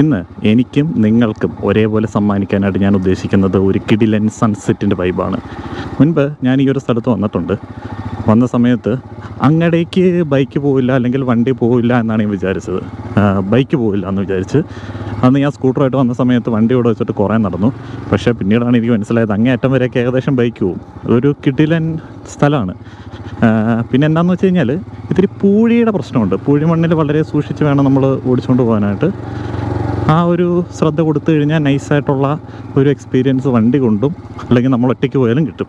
ഇന്ന് എനിക്കും നിങ്ങൾക്കും ഒരേപോലെ സമ്മാനിക്കാനായിട്ട് ഞാൻ ഉദ്ദേശിക്കുന്നത് ഒരു കിഡിലൻ സൺസെറ്റിന്റെ വൈബാണ്. മുൻപ് ഞാൻ ഈ ഒരു സ്ഥലത്ത് വന്നിട്ടുണ്ട്. വന്ന സമയത്ത് അങ്ങടേക്ക് ബൈക്ക് പോവില്ല അല്ലെങ്കിൽ വണ്ടി പോവില്ല എന്നാണ് ഞാൻ വിചാരിച്ചത്. ബൈക്ക് പോവില്ല എന്ന് വിചാരിച്ച് അന്ന് ഞാൻ സ്കൂട്ടറായിട്ട് വന്ന സമയത്ത് വണ്ടി ഇവിടെ വെച്ചിട്ട് കുറേ നടന്നു. പക്ഷേ പിന്നീടാണ് എനിക്ക് മനസ്സിലായത് അങ്ങേയറ്റം വരെയൊക്കെ ഏകദേശം ബൈക്ക് പോവും. ഒരു കിടിലൻ സ്ഥലമാണ്. പിന്നെ എന്താണെന്ന് വെച്ച് കഴിഞ്ഞാൽ ഇത്തിരി പൂഴിയുടെ പ്രശ്നമുണ്ട്. പൂഴി മണ്ണിൽ വളരെ സൂക്ഷിച്ച് വേണം നമ്മൾ ഓടിച്ചുകൊണ്ട് പോകാനായിട്ട്. ആ ഒരു ശ്രദ്ധ കൊടുത്തു കഴിഞ്ഞാൽ നൈസായിട്ടുള്ള ഒരു എക്സ്പീരിയൻസ് വണ്ടി കൊണ്ടും അല്ലെങ്കിൽ നമ്മൾ ഒറ്റയ്ക്ക് പോയാലും കിട്ടും.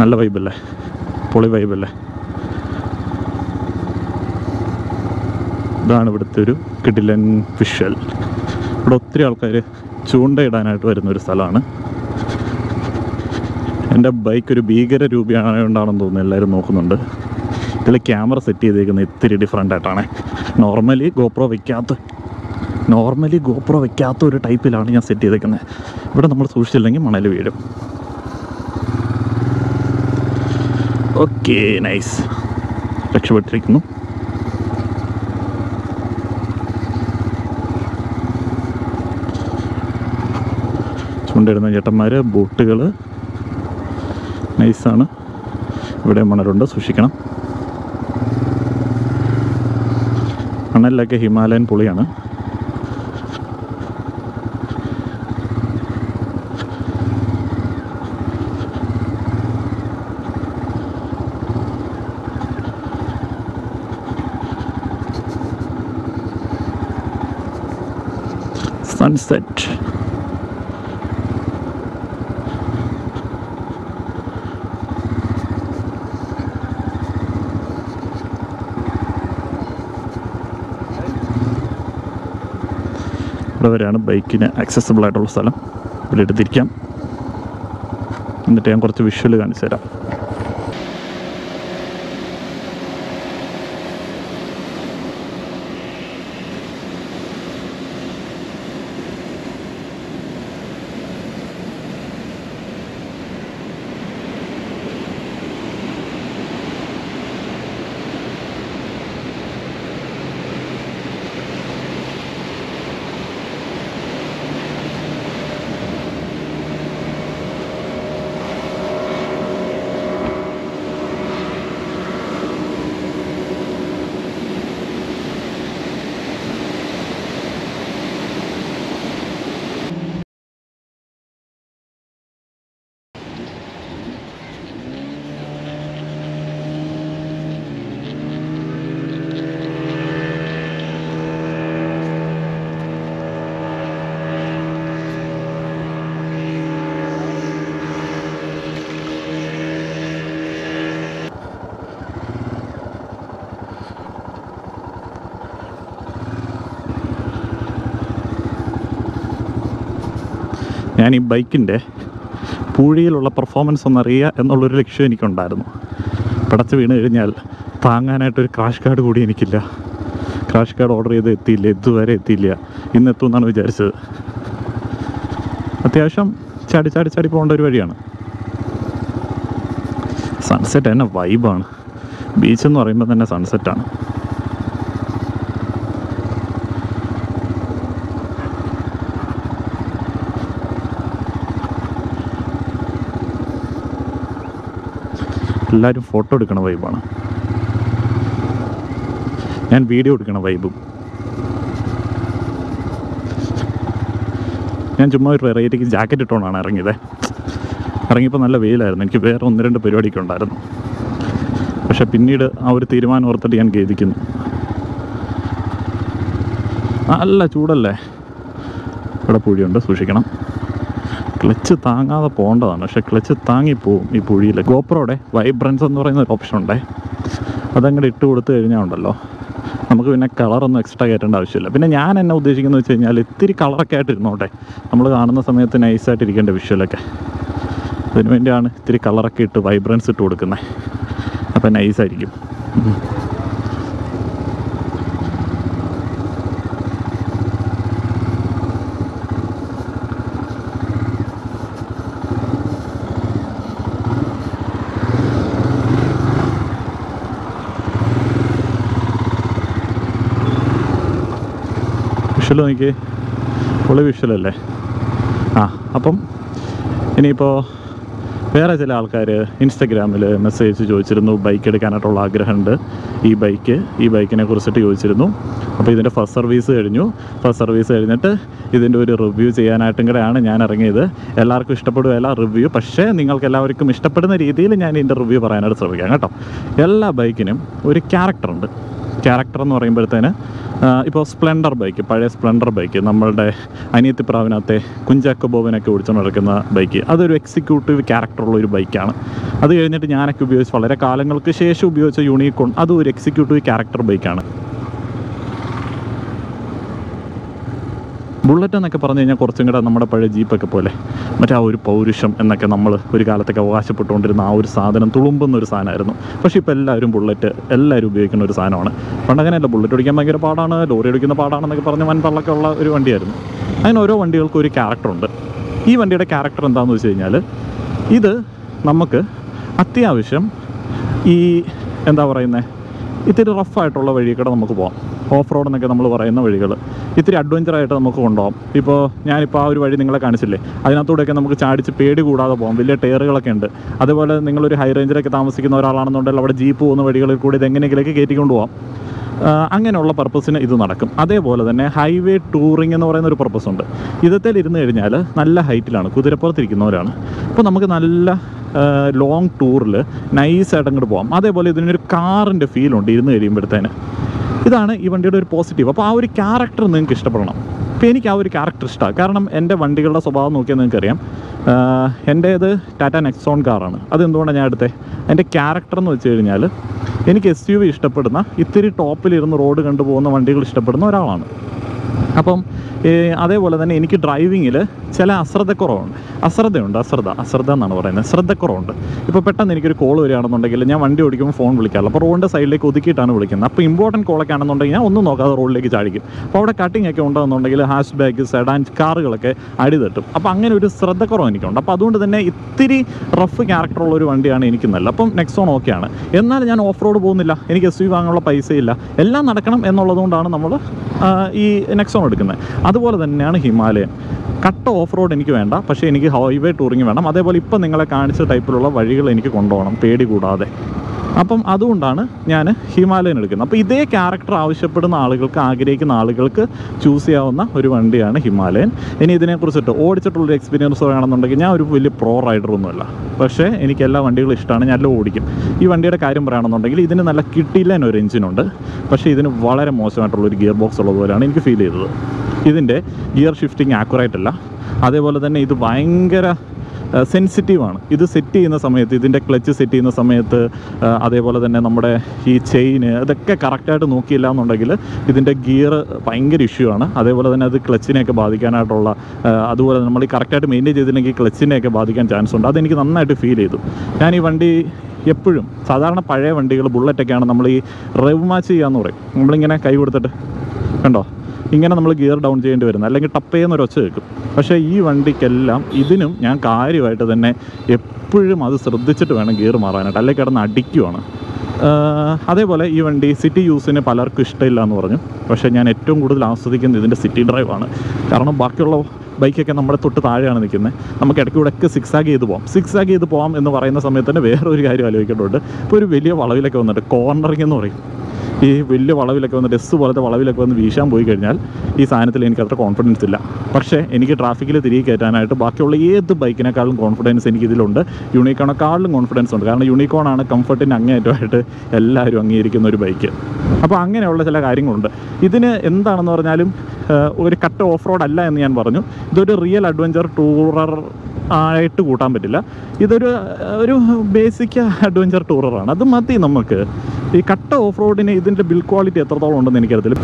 നല്ല വൈബല്ലേ പൊളി വൈബല്ലേ ഇതാണ് ഇവിടുത്തെ ഒരു കിടിലൻ വിഷ്വൽ. ഇവിടെ ഒത്തിരി ആൾക്കാർ ചൂണ്ടയിടാനായിട്ട് വരുന്ന ഒരു സ്ഥലമാണ്. എന്റെ ബൈക്ക് ഒരു ഭീകര രൂപയായതുകൊണ്ടാണെന്ന് തോന്നുന്നു എല്ലാവരും നോക്കുന്നുണ്ട്. ഇതിൽ ക്യാമറ സെറ്റ് ചെയ്തേക്കുന്നത് ഇത്തിരി ഡിഫറെന്റ് ആയിട്ടാണ്. നോർമലി ഗോപ്രോ വയ്ക്കാത്ത നോർമലി ഗോപ്രോ വയ്ക്കാത്ത ഒരു ടൈപ്പിലാണ് ഞാൻ സെറ്റ് ചെയ്തേക്കുന്നത്. ഇവിടെ നമ്മൾ സൂക്ഷിച്ചില്ലെങ്കിൽ മണൽ വീഴും. Okay nice രക്ഷപ്പെട്ടിരിക്കുന്നു. ചൂണ്ടയിടുന്ന ചേട്ടന്മാർ ബോട്ടുകൾ നൈസാണ്. ഇവിടെ മണലുണ്ട് സൂക്ഷിക്കണം. മണലിലൊക്കെ ഹിമാലയൻ പുളിയാണ്. സൺസെറ്റ് ഇവിടെ വരെയാണ് ബൈക്കിന് ആക്സസിബിൾ ആയിട്ടുള്ള സ്ഥലം ഇവിടെ എടുത്തിരിക്കാം എന്നിട്ട് ഞാൻ കുറച്ച് വിഷ്വൽ കാണിച്ചു തരാം ഞാൻ ഈ ബൈക്കിന്റെ പൂഴിയിലുള്ള പെർഫോമൻസ് ഒന്നറിയുക എന്നുള്ളൊരു ലക്ഷ്യം എനിക്കുണ്ടായിരുന്നു. പടച്ച് വീണ് കഴിഞ്ഞാൽ താങ്ങാനായിട്ടൊരു ക്രാഷ് കാർഡ് കൂടി എനിക്കില്ല. ക്രാഷ് കാർഡ് ഓർഡർ ചെയ്ത് എത്തിയില്ല ഇതുവരെ എത്തിയില്ല. ഇന്ന് എത്തും എന്നാണ് വിചാരിച്ചത്. അത്യാവശ്യം ചാടി ചാടി ചാടി പോകേണ്ട ഒരു വഴിയാണ്. സൺസെറ്റ് തന്നെ വൈബാണ് ബീച്ച് എന്ന് പറയുമ്പോൾ തന്നെ സൺസെറ്റാണ് എല്ലാവരും ഫോട്ടോ എടുക്കണ വൈബാണ് ഞാൻ വീഡിയോ എടുക്കണ വൈബും ഞാൻ ചുമ്മാ ഒരു വെറൈറ്റിക്ക് ജാക്കറ്റ് ഇട്ടുകൊണ്ടാണ് ഇറങ്ങിയത്. ഇറങ്ങിയപ്പോൾ നല്ല വെയിലായിരുന്നു. എനിക്ക് വേറെ ഒന്ന് രണ്ട് പരിപാടിയൊക്കെ ഉണ്ടായിരുന്നു. പക്ഷെ പിന്നീട് ആ ഒരു തീരുമാനം ഓർത്തിട്ട് ഞാൻ ഖേദിക്കുന്നു. നല്ല ചൂടല്ലേ? ഇവിടെ പുഴിയുണ്ട് സൂക്ഷിക്കണം. ക്ലച്ച് താങ്ങാതെ പോകേണ്ടതാണ്. പക്ഷെ ക്ലച്ച് താങ്ങിപ്പോവും ഈ പുഴിയിൽ. ഗോപ്രോടെ വൈബ്രൻസ് എന്ന് പറയുന്ന ഒരു ഓപ്ഷൻ ഉണ്ടേ. അതങ്ങോട്ട് ഇട്ട് കൊടുത്തു കഴിഞ്ഞാൽ ഉണ്ടല്ലോ. നമുക്ക് പിന്നെ കളറൊന്നും എക്സ്ട്രാ കയറ്റേണ്ട ആവശ്യമില്ല. പിന്നെ ഞാൻ എന്നെ ഉദ്ദേശിക്കുന്നത് വെച്ച് കഴിഞ്ഞാൽ ഇത്തിരി കളറൊക്കെ ആയിട്ട് ഇരുന്നോട്ടെ. നമ്മൾ കാണുന്ന സമയത്ത് നൈസായിട്ട് ഇരിക്കേണ്ട വിഷ്വലൊക്കെ അതിനുവേണ്ടിയാണ് ഇത്തിരി കളറൊക്കെ ഇട്ട് വൈബ്രൻസ് ഇട്ട് കൊടുക്കുന്നത് അപ്പം നൈസായിരിക്കും വിഷ്വൽ നോക്കി പൊളി വിഷ്വലല്ലേ? ആ അപ്പം ഇനിയിപ്പോൾ വേറെ ചില ആൾക്കാർ ഇൻസ്റ്റഗ്രാമിൽ മെസ്സേജ് ചോദിച്ചിരുന്നു ബൈക്ക് എടുക്കാനായിട്ടുള്ള ആഗ്രഹമുണ്ട്. ഈ ബൈക്ക് ഈ ബൈക്കിനെ കുറിച്ചിട്ട് ചോദിച്ചിരുന്നു. അപ്പോൾ ഇതിന്റെ ഫസ്റ്റ് സർവീസ് കഴിഞ്ഞു. ഫസ്റ്റ് സർവീസ് കഴിഞ്ഞിട്ട് ഇതിന്റെ ഒരു റിവ്യൂ ചെയ്യാനായിട്ടും കൂടെയാണ് ഞാൻ ഇറങ്ങിയത്. എല്ലാവർക്കും ഇഷ്ടപ്പെടുകയല്ല റിവ്യൂ പക്ഷേ നിങ്ങൾക്ക് എല്ലാവർക്കും ഇഷ്ടപ്പെടുന്ന രീതിയിൽ ഞാൻ ഇതിന്റെ റിവ്യൂ പറയാനായിട്ട് ശ്രമിക്കാം കേട്ടോ. എല്ലാ ബൈക്കിനും ഒരു ക്യാരക്ടറുണ്ട്. ക്യാരക്ടർ എന്ന് പറയുമ്പോഴത്തേന് ഇപ്പോൾ സ്പ്ലെൻഡർ ബൈക്ക് പഴയ സ്പ്ലെൻഡർ ബൈക്ക് നമ്മളുടെ അനിയത്തി പ്രാവിനകത്തെ കുഞ്ചാക്കോ ബോബനൊക്കെ ഓടിച്ചുകൊണ്ട് നടക്കുന്ന ബൈക്ക് അതൊരു എക്സിക്യൂട്ടീവ് ക്യാരക്ടറുള്ള ഒരു ബൈക്കാണ് അത് കഴിഞ്ഞിട്ട് ഞാനൊക്കെ ഉപയോഗിച്ച് വളരെ കാലങ്ങൾക്ക് ശേഷം ഉപയോഗിച്ച യൂണിക്കോൺ അതും ഒരു എക്സിക്യൂട്ടീവ് ക്യാരക്ടർ ബൈക്കാണ് ബുള്ളറ്റ് എന്നൊക്കെ പറഞ്ഞു കഴിഞ്ഞാൽ കുറച്ചും കൂടെ നമ്മുടെ പഴയ ജീപ്പൊക്കെ പോലെ. മറ്റേ ആ ഒരു പൗരുഷം എന്നൊക്കെ നമ്മൾ ഒരു കാലത്തൊക്കെ അവകാശപ്പെട്ടുകൊണ്ടിരുന്ന ആ ഒരു സാധനം തുളുമ്പുന്ന ഒരു സാധനമായിരുന്നു. പക്ഷേ ഇപ്പോൾ എല്ലാവരും ബുള്ളറ്റ് എല്ലാവരും ഉപയോഗിക്കുന്ന ഒരു സാധനമാണ്. പണ്ടങ്ങനെയല്ല ബുള്ളറ്റ് ഓടിക്കാൻ ഭയങ്കര പാടാണ് ലോറി ഓടിക്കുന്ന പാടാണെന്നൊക്കെ പറഞ്ഞ് വൻ പള്ളൊക്കെ ഉള്ള ഒരു വണ്ടിയായിരുന്നു. അങ്ങനെ ഓരോ വണ്ടികൾക്കും ഒരു ക്യാരക്ടറുണ്ട് ഈ വണ്ടിയുടെ ക്യാരക്ടർ എന്താണെന്ന് വെച്ച് കഴിഞ്ഞാൽ ഇത് നമുക്ക് അത്യാവശ്യം ഈ എന്താ പറയുന്നത് ഇത്തിരി റഫായിട്ടുള്ള വഴി കൂടെ നമുക്ക് പോകാം. ഓഫ് റോഡ് എന്നൊക്കെ നമ്മൾ പറയുന്ന വഴികൾ ഇത്തിരി അഡ്വഞ്ചർ ആയിട്ട് നമുക്ക് കൊണ്ടുപോകാം. ഇപ്പോൾ ഞാനിപ്പോൾ ആ ഒരു വഴി നിങ്ങളെ കാണിച്ചില്ലേ? അതിനകത്തൂടെയൊക്കെ നമുക്ക് ചാടിച്ച് പേടി കൂടാതെ പോകാം. വലിയ ടയറുകളൊക്കെ ഉണ്ട്. അതുപോലെ നിങ്ങളൊരു ഹൈ റേഞ്ചിലൊക്കെ താമസിക്കുന്ന ഒരാളാണെന്നുണ്ടെങ്കിൽ അവിടെ ജീപ്പ് പോകുന്ന വഴികളിൽ കൂടി ഇത് എങ്ങനെയെങ്കിലൊക്കെ കയറ്റിക്കൊണ്ട് പോകാം അങ്ങനെയുള്ള പർപ്പസിന് ഇത് നടക്കും. അതേപോലെ തന്നെ ഹൈവേ ടൂറിംഗ് എന്ന് പറയുന്ന ഒരു പർപ്പസ് ഉണ്ട്. ഇതത്തിൽ ഇരുന്ന് കഴിഞ്ഞാൽ നല്ല ഹൈറ്റിലാണ് കുതിരപ്പുറത്തിരിക്കുന്നവരാണ്. അപ്പോൾ നമുക്ക് നല്ല ലോങ് ടൂറിൽ നൈസായിട്ട് അങ്ങോട്ട് പോകാം. അതേപോലെ ഇതിനൊരു കാറിന്റെ ഫീലുണ്ട് ഇരുന്ന് കഴിയുമ്പോഴത്തേന്. ഇതാണ് ഈ വണ്ടിയുടെ ഒരു പോസിറ്റീവ് അപ്പോൾ ആ ഒരു ക്യാരക്ടർ നിങ്ങൾക്ക് ഇഷ്ടപ്പെടണം. അപ്പോൾ എനിക്ക് ആ ഒരു ക്യാരക്ടർ ഇഷ്ടമാണ് കാരണം എന്റെ വണ്ടികളുടെ സ്വഭാവം നോക്കിയാൽ നിങ്ങൾക്കറിയാം. എന്റേത് ടാറ്റ നെക്സോൺ കാറാണ് അതെന്തുകൊണ്ടാണ് ഞാൻ എടുത്തത് എന്റെ ക്യാരക്ടർ എന്ന് വെച്ച് കഴിഞ്ഞാൽ എനിക്ക് എസ് യു വി ഇഷ്ടപ്പെടുന്ന ഇത്തിരി ടോപ്പിലിരുന്ന് റോഡ് കണ്ടുപോകുന്ന വണ്ടികൾ ഇഷ്ടപ്പെടുന്ന ഒരാളാണ്. അപ്പം അതേപോലെ തന്നെ എനിക്ക് ഡ്രൈവിങ്ങിൽ ചില അശ്രദ്ധക്കുറവുണ്ട്. അശ്രദ്ധയുണ്ട് അശ്രദ്ധ അശ്രദ്ധ എന്നാണ് പറയുന്നത്. ശ്രദ്ധക്കുറവുണ്ട്. ഇപ്പോൾ പെട്ടെന്ന് എനിക്കൊരു കോൾ വരികയാണെന്നുണ്ടെങ്കിൽ ഞാൻ വണ്ടി ഓടിക്കുമ്പോൾ ഫോൺ വിളിക്കാറില്ല. അപ്പോൾ റോഡിന്റെ സൈഡിലേക്ക് ഒതുക്കിയിട്ടാണ് വിളിക്കുന്നത്. അപ്പോൾ ഇമ്പോർട്ടന്റ് കോളൊക്കെ ആണെന്നുണ്ടെങ്കിൽ ഞാൻ ഒന്നും നോക്കാതെ റോഡിലേക്ക് ചാടിക്കും. അപ്പോൾ അവിടെ കട്ടിംഗ് ഒക്കെ ഉണ്ടെന്നുണ്ടെങ്കിൽ ഹാഷ് ബാഗ് സെഡാൻ കാറുകളൊക്കെ അടി തട്ടും. അപ്പോൾ അങ്ങനെ ഒരു ശ്രദ്ധക്കുറവ് എനിക്കുണ്ട്. അപ്പോൾ അതുകൊണ്ട് തന്നെ ഇത്തിരി റഫ് ക്യാരക്ടറുള്ള ഒരു വണ്ടിയാണ് എനിക്ക് നല്ല അപ്പം നെക്സോൺ ഓക്കെയാണ് എന്നാൽ ഞാൻ ഓഫ് റോഡ് പോകുന്നില്ല. എനിക്ക് എസ് യു വാങ്ങാനുള്ള പൈസയില്ല. എല്ലാം നടക്കണം എന്നുള്ളതുകൊണ്ടാണ് നമ്മൾ ഈ നെക്സോൺ എടുക്കുന്നത്. അതുപോലെ തന്നെയാണ് ഹിമാലയൻ. കട്ട ഓഫ് റോഡ് എനിക്ക് വേണ്ട പക്ഷേ എനിക്ക് ഹൈവേ ടൂറിങ് വേണം. അതേപോലെ ഇപ്പം നിങ്ങളെ കാണിച്ച ടൈപ്പിലുള്ള വഴികൾ എനിക്ക് കൊണ്ടുപോകണം പേടി കൂടാതെ. അപ്പം അതുകൊണ്ടാണ് ഞാൻ ഹിമാലയൻ എടുക്കുന്നത്. അപ്പോൾ ഇതേ ക്യാരക്ടർ ആവശ്യപ്പെടുന്ന ആളുകൾക്ക് ആഗ്രഹിക്കുന്ന ആളുകൾക്ക് ചൂസ് ചെയ്യാവുന്ന ഒരു വണ്ടിയാണ് ഹിമാലയൻ. ഇനി ഇതിനെക്കുറിച്ചിട്ട് ഓടിച്ചിട്ടുള്ളൊരു എക്സ്പീരിയൻസ് പറയുകയാണെന്നുണ്ടെങ്കിൽ ഞാൻ ഒരു വലിയ പ്രോ റൈഡറൊന്നുമല്ല പക്ഷേ എനിക്ക് എല്ലാ വണ്ടികളും ഇഷ്ടമാണ്. ഞാൻ എല്ലാം ഓടിക്കും. ഈ വണ്ടിയുടെ കാര്യം പറയുകയാണെന്നുണ്ടെങ്കിൽ ഇതിന് നല്ല കിട്ടിയില്ല ഒരു എഞ്ചിനുണ്ട് പക്ഷേ ഇതിന് വളരെ മോശമായിട്ടുള്ള ഒരു ഗിയർ ബോക്സ് ഉള്ളതുപോലെയാണ് എനിക്ക് ഫീൽ ചെയ്തത്. ഇതിന്റെ ഗിയർ ഷിഫ്റ്റിംഗ് ആക്യുറേറ്റ് അല്ല. അതേപോലെ തന്നെ ഇത് ഭയങ്കര സെൻസിറ്റീവ് ആണ്. ഇത് സെറ്റ് ചെയ്യുന്ന സമയത്ത് ഇതിന്റെ ക്ലച്ച് സെറ്റ് ചെയ്യുന്ന സമയത്ത് അതേപോലെ തന്നെ നമ്മുടെ ഈ ചെയിന് ഇതൊക്കെ കറക്റ്റായിട്ട് നോക്കിയില്ല എന്നുണ്ടെങ്കിൽ ഇതിന്റെ ഗിയർ ഭയങ്കര ഇഷ്യൂ ആണ്. അതേപോലെ തന്നെ അത് ക്ലച്ചിനെയൊക്കെ ബാധിക്കാനായിട്ടുള്ള അതുപോലെ നമ്മൾ ഈ കറക്റ്റായിട്ട് മെയിന്റെയിൻ ചെയ്തില്ലെങ്കിൽ ക്ലച്ചിനെയൊക്കെ ബാധിക്കാൻ ചാൻസ് ഉണ്ട്. അതെനിക്ക് നന്നായിട്ട് ഫീൽ ചെയ്തു. ഞാൻ ഈ വണ്ടി എപ്പോഴും സാധാരണ പഴയ വണ്ടികൾ ബുള്ളറ്റൊക്കെയാണ് നമ്മൾ ഈ റെവ് മാച്ച് ചെയ്യാന്ന് പറയും. നമ്മളിങ്ങനെ കൈ കൊടുത്തിട്ട് കണ്ടോ? ഇങ്ങനെ നമ്മൾ ഗിയർ ഡൗൺ ചെയ്യേണ്ടി വരുന്നത്. അല്ലെങ്കിൽ ടപ്പ് ചെയ്യുന്നൊരു ഒച്ച കേൾക്കും. പക്ഷേ ഈ വണ്ടിക്കെല്ലാം ഇതിനും ഞാൻ കാര്യമായിട്ട് തന്നെ എപ്പോഴും അത് ശ്രദ്ധിച്ചിട്ട് വേണം ഗിയർ മാറാനായിട്ട്. അല്ലെങ്കിൽ കിടന്ന് അടിക്കുവാണ്. അതേപോലെ ഈ വണ്ടി സിറ്റി യൂസിന് പലർക്കും ഇഷ്ടമില്ല എന്ന് പറഞ്ഞു. പക്ഷേ ഞാൻ ഏറ്റവും കൂടുതൽ ആസ്വദിക്കുന്നത് ഇതിന്റെ സിറ്റി ഡ്രൈവാണ് കാരണം ബാക്കിയുള്ള ബൈക്കൊക്കെ നമ്മുടെ തൊട്ട് താഴെയാണ് നിൽക്കുന്നത്. നമുക്ക് ഇടയ്ക്കൂടെയൊക്കെ സിക്സ് സിക്സാഗ് ചെയ്ത് പോകാം സിക്സ് ആഗ് ചെയ്ത് പോകാം എന്ന് പറയുന്ന സമയത്ത് തന്നെ വേറെ ഒരു കാര്യം ആലോചിക്കേണ്ടതുണ്ട്. ഇപ്പോൾ ഒരു വലിയ വളവിലൊക്കെ വന്നിട്ട് കോർണറിങ് എന്ന് പറയും. ഈ വലിയ വളവിലൊക്കെ വന്ന് ഡെസ് പോലത്തെ വളവിലൊക്കെ വന്ന് വീശാൻ പോയി കഴിഞ്ഞാൽ ഈ സാധനത്തിൽ എനിക്ക് അത്ര കോൺഫിഡൻസ് ഇല്ല. പക്ഷേ എനിക്ക് ട്രാഫിക്കിൽ തിരികെ കയറ്റാനായിട്ട് ബാക്കിയുള്ള ഏത് ബൈക്കിനേക്കാളും കോൺഫിഡൻസ് എനിക്ക് ഇതിലുണ്ട്. യൂണിക്കോണേക്കാളും കോൺഫിഡൻസ് ഉണ്ട്. കാരണം യൂണിക്കോണാണ് കംഫർട്ടിന് അങ്ങേയറ്റമായിട്ട് എല്ലാവരും അംഗീകരിക്കുന്ന ഒരു ബൈക്ക് അപ്പോൾ അങ്ങനെയുള്ള ചില കാര്യങ്ങളുണ്ട്. ഇതിന് എന്താണെന്ന് പറഞ്ഞാലും ഒരു കട്ട് ഓഫ് റോഡ് അല്ല എന്ന് ഞാൻ പറഞ്ഞു. ഇതൊരു റിയൽ അഡ്വഞ്ചർ ടൂറർ ആയിട്ട് കൂട്ടാൻ പറ്റില്ല. ഇതൊരു ഒരു ബേസിക് അഡ്വഞ്ചർ ടൂറാണ് അത് മതി നമുക്ക്. ഈ കട്ട ഓഫ് റോഡിന് ഇതിന്റെ ബിൽ ക്വാളിറ്റി എത്രത്തോളം ഉണ്ടെന്ന് എനിക്കറിയത്തില്ല.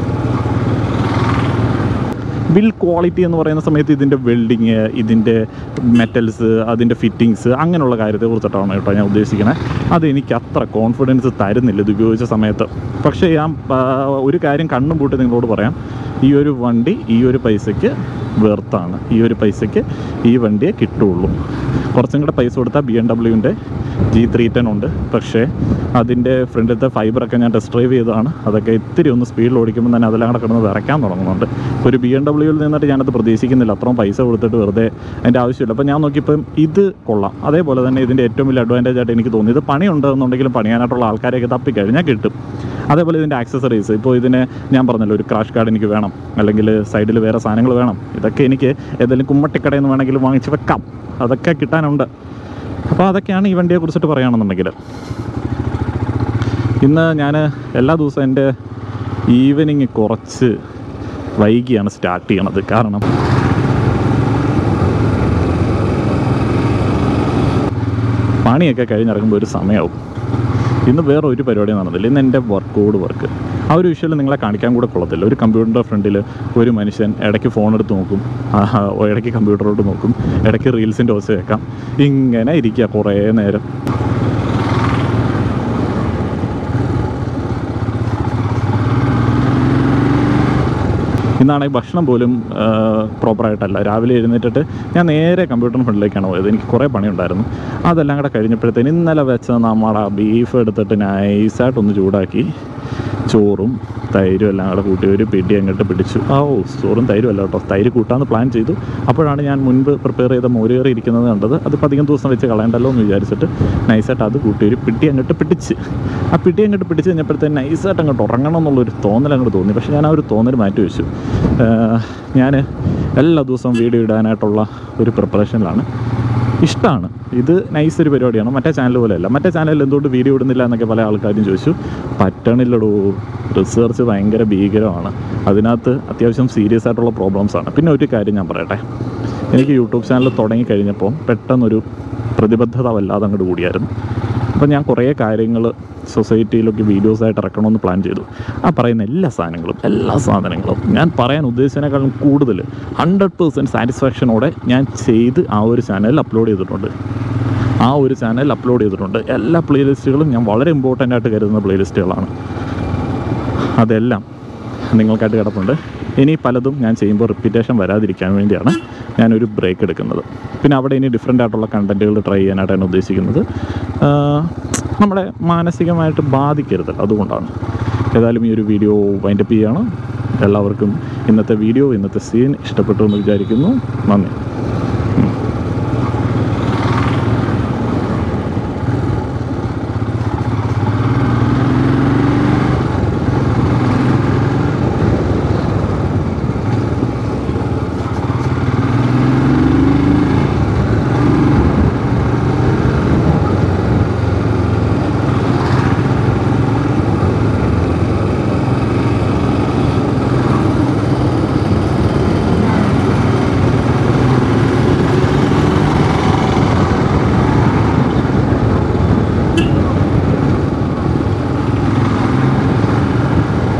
ബിൽ ക്വാളിറ്റി എന്ന് പറയുന്ന സമയത്ത് ഇതിന്റെ വെൽഡിങ് ഇതിന്റെ മെറ്റൽസ് അതിന്റെ ഫിറ്റിങ്സ് അങ്ങനെയുള്ള കാര്യത്തെ കുറിച്ചിട്ടാണ് കേട്ടോ ഞാൻ ഉദ്ദേശിക്കുന്നത് അത് എനിക്ക് അത്ര കോൺഫിഡൻസ് തരുന്നില്ല ഇത് ഉപയോഗിച്ച സമയത്ത്. പക്ഷേ ഞാൻ ഒരു കാര്യം കണ്ണും പൂട്ടി നിങ്ങളോട് പറയാം. ഈ ഒരു വണ്ടി ഈ ഒരു പൈസയ്ക്ക് വെർത്താണ്. ഈ ഒരു പൈസയ്ക്ക് ഈ വണ്ടിയെ കിട്ടുള്ളൂ. കുറച്ചും കൂടെ പൈസ കൊടുത്താൽ ബി എം ഡബ്ല്യുവിന്റെ ജി ത്രീ ടെൻ ഉണ്ട്. പക്ഷേ അതിന്റെ ഫ്രണ്ടിലത്തെ ഫൈബറൊക്കെ ഞാൻ ടെസ്റ്റ് ഡ്രൈവ് ചെയ്തതാണ്. അതൊക്കെ ഇത്തിരി ഒന്ന് സ്പീഡിൽ ഓടിക്കുമ്പോൾ തന്നെ അതെല്ലാം കൂടെ കിടന്ന് വിറയ്ക്കാൻ തുടങ്ങുന്നുണ്ട്. ഒരു ബി എം ഡബ്ല്യൂയിൽ നിന്നിട്ട് ഞാനത് പ്രതീക്ഷിക്കുന്നില്ല. അത്രയും പൈസ കൊടുത്തിട്ട് വെറുതെ അതിന്റെ ആവശ്യമില്ല. അപ്പോൾ ഞാൻ നോക്കിയപ്പം ഇത് കൊള്ളാം. അതേപോലെ തന്നെ ഇതിന്റെ ഏറ്റവും വലിയ അഡ്വാന്റേജ് ആയിട്ട് എനിക്ക് തോന്നി. ഇത് പണിയുണ്ടെന്നുണ്ടെങ്കിലും പണിയാനായിട്ടുള്ള ആൾക്കാരെയൊക്കെ തപ്പിക്കഴിഞ്ഞാൽ കിട്ടും. അതേപോലെ ഇതിന്റെ ആക്സസറീസ് ഇപ്പോൾ ഇതിന് ഞാൻ പറഞ്ഞല്ലോ ഒരു ക്രാഷ് കാർഡ് എനിക്ക് വേണം. അല്ലെങ്കിൽ സൈഡിൽ വേറെ സാധനങ്ങൾ വേണം. ഇതൊക്കെ എനിക്ക് ഏതെങ്കിലും കുമ്മട്ടിക്കടയിൽ നിന്ന് വേണമെങ്കിലും വാങ്ങിച്ച് വെക്കാം. അതൊക്കെ കിട്ടാനുണ്ട്. അപ്പോൾ അതൊക്കെയാണ് ഈ വണ്ടിയെ കുറിച്ചിട്ട് പറയുകയാണെന്നുണ്ടെങ്കിൽ ഇന്ന് ഞാൻ എല്ലാ ദിവസവും എന്റെ ഈവനിങ് കുറച്ച് വൈകിയാണ് സ്റ്റാർട്ട് ചെയ്യണത്. കാരണം പണിയൊക്കെ കഴിഞ്ഞിറങ്ങുമ്പോൾ ഒരു സമയമാവും. ഇന്ന് വേറെ ഒരു പരിപാടിയും നടന്നില്ല. ഇന്ന് എന്റെ വർക്കോട് വർക്ക് ആ ഒരു വിഷയം നിങ്ങളെ കാണിക്കാൻ കൂടെ കൊള്ളത്തില്ല. ഒരു കമ്പ്യൂട്ടറിന്റെ ഫ്രണ്ടിൽ ഒരു മനുഷ്യൻ ഇടയ്ക്ക് ഫോൺ എടുത്ത് നോക്കും. ഇടയ്ക്ക് കമ്പ്യൂട്ടറോട്ട് നോക്കും. ഇടയ്ക്ക് റീൽസിന്റെ ഓസ് കേൾക്കാം. ഇങ്ങനെ ഇരിക്കുക കുറേ നേരം. ഇന്നാണെങ്കിൽ ഭക്ഷണം പോലും പ്രോപ്പറായിട്ടല്ല രാവിലെ എഴുന്നേറ്റിട്ട് ഞാൻ നേരെ കമ്പ്യൂട്ടറിന് ഫ്രണ്ടിലേക്കാണ് പോയത്. എനിക്ക് കുറേ പണിയുണ്ടായിരുന്നു അതെല്ലാം കൂടെ കഴിഞ്ഞപ്പോഴത്തേന് ഇന്നലെ വെച്ച നമ്മുടെ ബീഫ് എടുത്തിട്ട് നൈസായിട്ടൊന്ന് ചൂടാക്കി. ചോറും തൈരും എല്ലാം കൂടെ കൂട്ടി ഒരു പിടി അങ്ങോട്ട് പിടിച്ചു. ആ ഓ ചോറും തൈരും അല്ല കേട്ടോ. തൈര് കൂട്ടാമെന്ന് പ്ലാൻ ചെയ്തു. അപ്പോഴാണ് ഞാൻ മുൻപ് പ്രിപ്പയർ ചെയ്ത മോരുകറി ഇരിക്കുന്നത് കണ്ടത്. അതിപ്പോൾ അധികം ദിവസം വെച്ച് കളയണ്ടല്ലോ എന്ന് വിചാരിച്ചിട്ട് നൈസായിട്ട് അത് കൂട്ടി ഒരു പിടി അങ്ങോട്ട് പിടിച്ച്. ആ പിടി അങ്ങോട്ട് പിടിച്ച് കഴിഞ്ഞപ്പോഴത്തേന് നൈസായിട്ട് അങ്ങോട്ട് ഉറങ്ങണം എന്നുള്ളൊരു തോന്നൽ അങ്ങോട്ട് തോന്നി. പക്ഷേ ഞാൻ ആ ഒരു തോന്നൽ മാറ്റി വെച്ചു. ഞാൻ എല്ലാ ദിവസവും വീഡിയോ ഇടാനായിട്ടുള്ള ഒരു പ്രിപ്പറേഷനിലാണ് ഇഷ്ടമാണ് ഇത് നൈസ് ഒരു പരിപാടിയാണ്. മറ്റേ ചാനൽ പോലെയല്ല. മറ്റേ ചാനലിൽ എന്തുകൊണ്ട് വീഡിയോ ഇടുന്നില്ല എന്നൊക്കെ പല ആൾക്കാരും ചോദിച്ചു. പറ്റണില്ലടോ. റിസർച്ച് ഭയങ്കര ഭീകരമാണ്. അതിനകത്ത് അത്യാവശ്യം സീരിയസ് ആയിട്ടുള്ള പ്രോബ്ലംസ് ആണ്. പിന്നെ ഒരു കാര്യം ഞാൻ പറയട്ടെ. എനിക്ക് യൂട്യൂബ് ചാനൽ തുടങ്ങിക്കഴിഞ്ഞപ്പോൾ പെട്ടെന്നൊരു പ്രതിബദ്ധത വല്ലാതെ അങ്ങോട്ട് കൂടിയായിരുന്നു. അപ്പോൾ ഞാൻ കുറേ കാര്യങ്ങൾ സൊസൈറ്റിയിലൊക്കെ വീഡിയോസായിട്ട് ഇറക്കണമെന്ന് പ്ലാൻ ചെയ്തു. ആ പറയുന്ന എല്ലാ സാധനങ്ങളും എല്ലാ സാധനങ്ങളും ഞാൻ പറയാൻ ഉദ്ദേശിച്ചതിനേക്കാളും കൂടുതൽ ഹൺഡ്രഡ് പേഴ്സന്റ് സാറ്റിസ്ഫാക്ഷനോടെ ഞാൻ ചെയ്ത് ആ ഒരു ചാനലിൽ അപ്ലോഡ് ചെയ്തിട്ടുണ്ട്. ആ ഒരു ചാനൽ അപ്ലോഡ് ചെയ്തിട്ടുണ്ട്. എല്ലാ പ്ലേലിസ്റ്റുകളും ഞാൻ വളരെ ഇമ്പോർട്ടന്റ് ആയിട്ട് കരുതുന്ന പ്ലേലിസ്റ്റുകളാണ് അതെല്ലാം നിങ്ങൾക്കായിട്ട് കിടപ്പുണ്ട്. ഇനി പലതും ഞാൻ ചെയ്യുമ്പോൾ റിപ്പീറ്റേഷൻ വരാതിരിക്കാൻ വേണ്ടിയാണ് ഞാനൊരു ബ്രേക്ക് എടുക്കുന്നത്. പിന്നെ അവിടെ ഇനി ഡിഫറെന്റ് ആയിട്ടുള്ള കണ്ടന്റുകൾ ട്രൈ ചെയ്യാനായിട്ടാണ് ഉദ്ദേശിക്കുന്നത്. നമ്മളെ മാനസികമായിട്ട് ബാധിക്കരുത്. അതുകൊണ്ടാണ്. ഏതായാലും ഈ ഒരു വീഡിയോ വൈൻഡപ്പ് ചെയ്യുകയാണ് എല്ലാവർക്കും ഇന്നത്തെ വീഡിയോ ഇന്നത്തെ സീൻ ഇഷ്ടപ്പെട്ടു എന്ന് വിചാരിക്കുന്നു. നന്ദി.